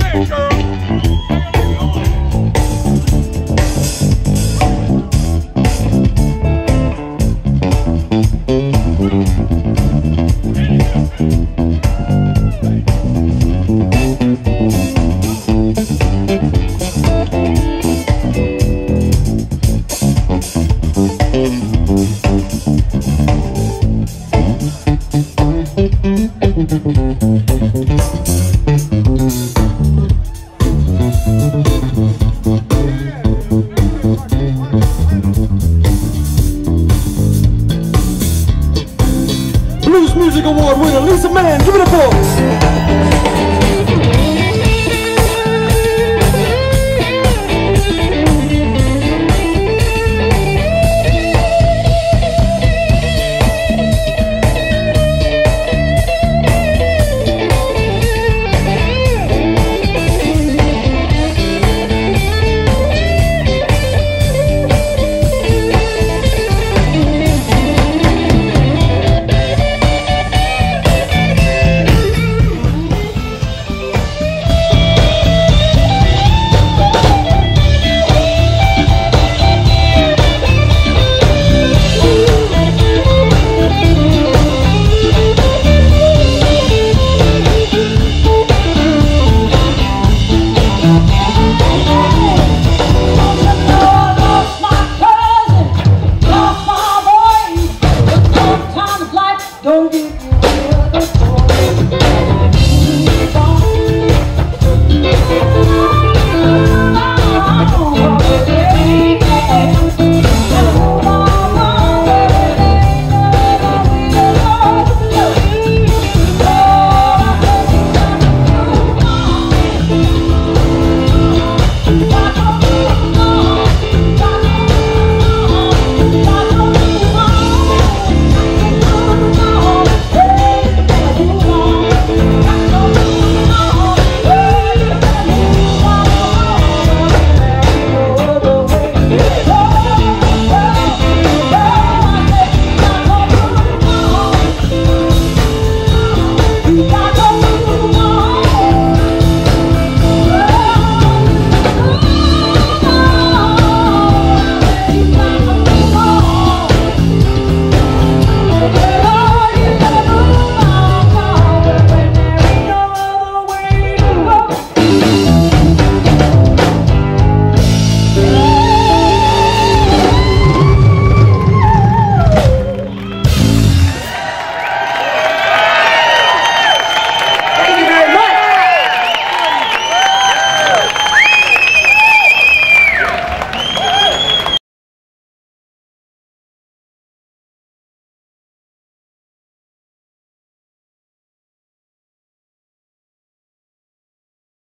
Hey, girl. Blues Music Award winner, Lisa Mann. Give it a applause.